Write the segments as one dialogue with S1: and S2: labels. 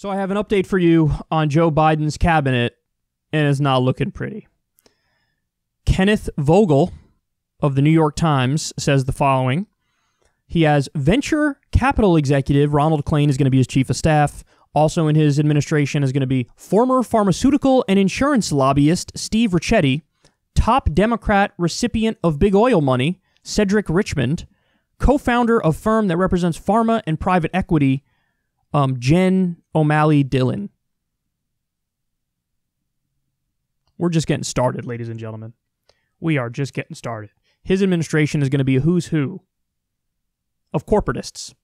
S1: So I have an update for you on Joe Biden's cabinet, and it's not looking pretty. Kenneth Vogel of the New York Times says the following. He has venture capital executive Ronald Klain is going to be his chief of staff. Also in his administration is going to be former pharmaceutical and insurance lobbyist Steve Ricchetti, top Democrat recipient of big oil money Cedric Richmond, co-founder of firm that represents pharma and private equity um, Jen O'Malley Dillon. We're just getting started, ladies and gentlemen. We are just getting started. His administration is going to be a who's who of corporatists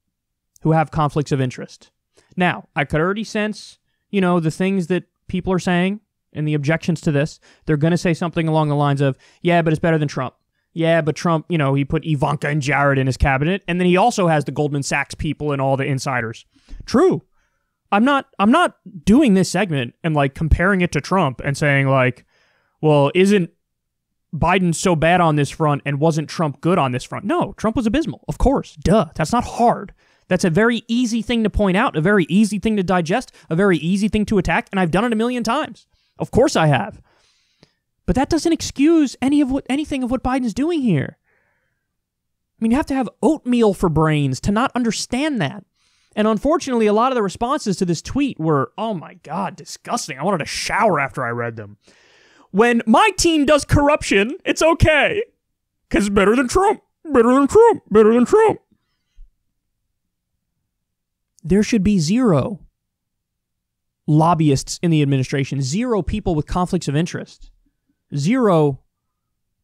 S1: who have conflicts of interest. Now, I could already sense, you know, the things that people are saying and the objections to this. They're going to say something along the lines of, yeah, but it's better than Trump. Yeah, but Trump, you know, he put Ivanka and Jared in his cabinet, and then he also has the Goldman Sachs people and all the insiders. True. I'm not I'm not doing this segment and like comparing it to Trump and saying like, well, isn't Biden so bad on this front and wasn't Trump good on this front? No, Trump was abysmal. Of course. Duh. That's not hard. That's a very easy thing to point out, a very easy thing to digest, a very easy thing to attack, and I've done it a million times. Of course I have. But that doesn't excuse any of what anything of what Biden's doing here. I mean, you have to have oatmeal for brains to not understand that. And unfortunately, a lot of the responses to this tweet were, oh my God, disgusting. I wanted to shower after I read them. When my team does corruption, it's okay. Because better than Trump. Better than Trump. Better than Trump. There should be zero lobbyists in the administration, zero people with conflicts of interest zero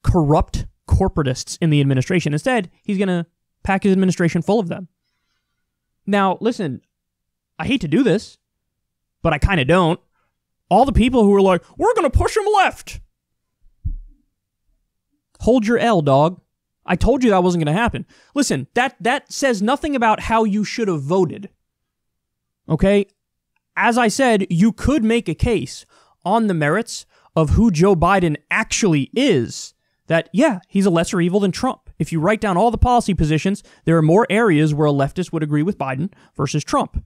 S1: corrupt corporatists in the administration. Instead, he's going to pack his administration full of them. Now, listen, I hate to do this, but I kind of don't. All the people who are like, we're going to push him left. Hold your L, dog. I told you that wasn't going to happen. Listen, that that says nothing about how you should have voted. Okay? As I said, you could make a case on the merits of who Joe Biden actually is, that, yeah, he's a lesser evil than Trump. If you write down all the policy positions, there are more areas where a leftist would agree with Biden versus Trump.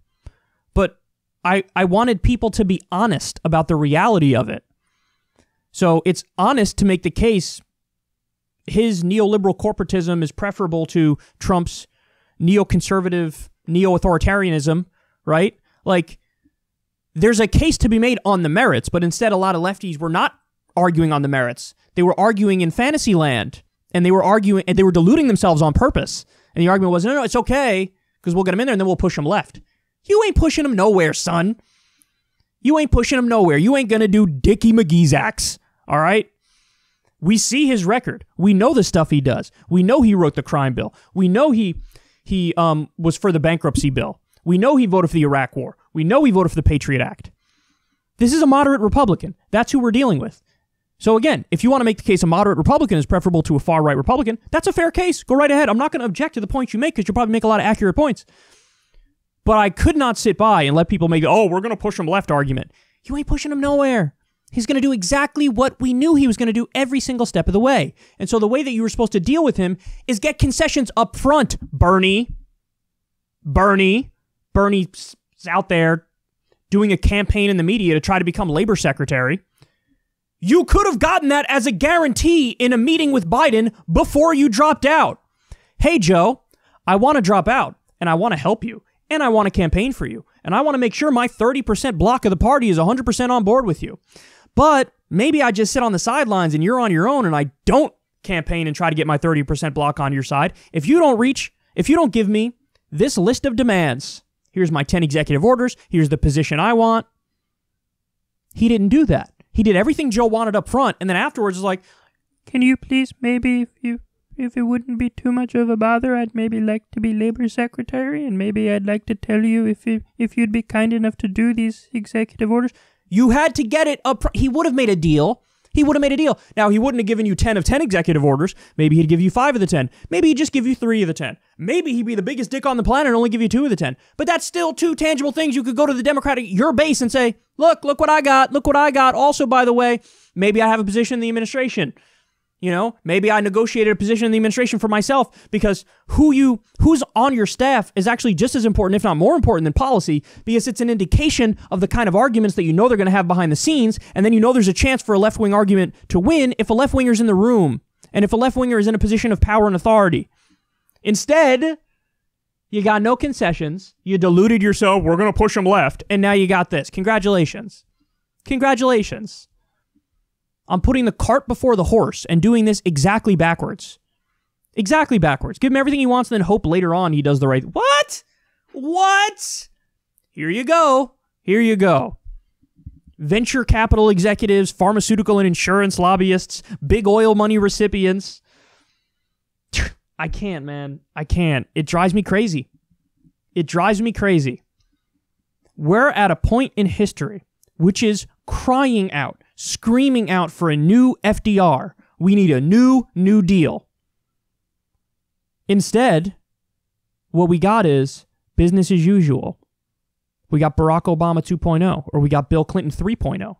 S1: But I, I wanted people to be honest about the reality of it. So it's honest to make the case his neoliberal corporatism is preferable to Trump's neoconservative neo authoritarianism, right? Like, there's a case to be made on the merits, but instead, a lot of lefties were not arguing on the merits. They were arguing in fantasy land, and they were arguing, and they were deluding themselves on purpose. And the argument was, no, no, it's okay because we'll get them in there, and then we'll push them left. You ain't pushing them nowhere, son. You ain't pushing them nowhere. You ain't gonna do Dickie McGee's acts. All right. We see his record. We know the stuff he does. We know he wrote the crime bill. We know he he um was for the bankruptcy bill. We know he voted for the Iraq War. We know he voted for the Patriot Act. This is a moderate Republican. That's who we're dealing with. So again, if you want to make the case a moderate Republican is preferable to a far right Republican, that's a fair case. Go right ahead. I'm not going to object to the points you make because you'll probably make a lot of accurate points. But I could not sit by and let people make, oh, we're going to push him left argument. You ain't pushing him nowhere. He's going to do exactly what we knew he was going to do every single step of the way. And so the way that you were supposed to deal with him is get concessions up front, Bernie. Bernie. Bernie's out there doing a campaign in the media to try to become labor secretary. You could have gotten that as a guarantee in a meeting with Biden before you dropped out. Hey, Joe, I want to drop out and I want to help you and I want to campaign for you and I want to make sure my 30% block of the party is 100% on board with you. But maybe I just sit on the sidelines and you're on your own and I don't campaign and try to get my 30% block on your side. If you don't reach, if you don't give me this list of demands, Here's my 10 executive orders. Here's the position I want. He didn't do that. He did everything Joe wanted up front, and then afterwards was like,
S2: Can you please maybe if you if it wouldn't be too much of a bother, I'd maybe like to be labor secretary, and maybe I'd like to tell you if you, if you'd be kind enough to do these executive orders.
S1: You had to get it up. He would have made a deal. He would have made a deal. Now, he wouldn't have given you 10 of 10 executive orders. Maybe he'd give you 5 of the 10. Maybe he'd just give you 3 of the 10. Maybe he'd be the biggest dick on the planet and only give you 2 of the 10. But that's still two tangible things you could go to the Democratic, your base, and say, look, look what I got. Look what I got. Also, by the way, maybe I have a position in the administration. You know, maybe I negotiated a position in the administration for myself because who you who's on your staff is actually just as important, if not more important than policy, because it's an indication of the kind of arguments that you know they're going to have behind the scenes, and then you know there's a chance for a left wing argument to win if a left winger's in the room and if a left winger is in a position of power and authority. Instead, you got no concessions. You deluded yourself. We're going to push them left. And now you got this. Congratulations. Congratulations. I'm putting the cart before the horse and doing this exactly backwards. Exactly backwards. Give him everything he wants and then hope later on he does the right. What? What? Here you go. Here you go. Venture capital executives, pharmaceutical and insurance lobbyists, big oil money recipients. I can't, man. I can't. It drives me crazy. It drives me crazy. We're at a point in history which is crying out, screaming out for a new FDR. We need a new New Deal. Instead, what we got is business as usual. We got Barack Obama 2.0, or we got Bill Clinton 3.0,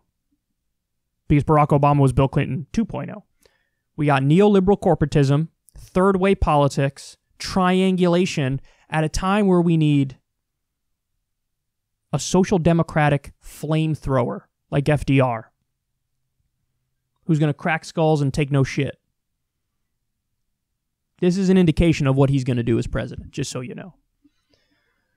S1: because Barack Obama was Bill Clinton 2.0. We got neoliberal corporatism, third way politics, triangulation at a time where we need a social democratic flamethrower like FDR who's going to crack skulls and take no shit. This is an indication of what he's going to do as president, just so you know.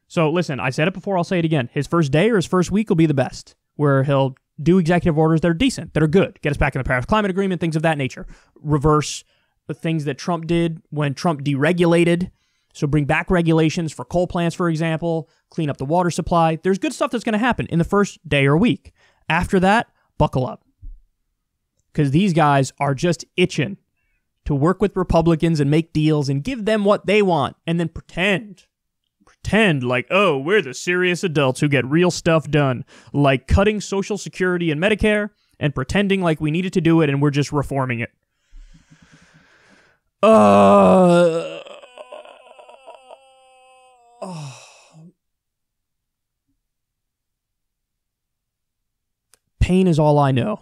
S1: So listen, I said it before, I'll say it again. His first day or his first week will be the best, where he'll do executive orders that are decent, that are good, get us back in the Paris Climate Agreement, things of that nature. Reverse the things that Trump did when Trump deregulated. So bring back regulations for coal plants, for example, clean up the water supply. There's good stuff that's going to happen in the first day or week. After that, buckle up. Because these guys are just itching to work with Republicans and make deals and give them what they want and then pretend. Pretend like, oh, we're the serious adults who get real stuff done, like cutting Social Security and Medicare and pretending like we needed to do it and we're just reforming it. Uh. Oh. Pain is all I know.